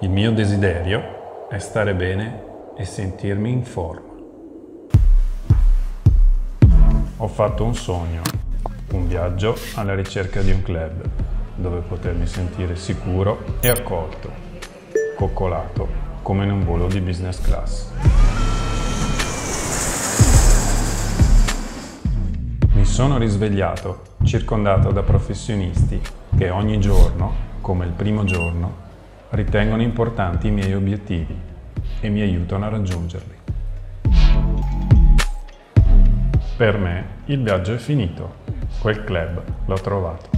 Il mio desiderio è stare bene e sentirmi in forma. Ho fatto un sogno, un viaggio alla ricerca di un club dove potermi sentire sicuro e accolto, coccolato come in un volo di business class. Mi sono risvegliato circondato da professionisti che ogni giorno, come il primo giorno, ritengono importanti i miei obiettivi e mi aiutano a raggiungerli. Per me il viaggio è finito, quel club l'ho trovato.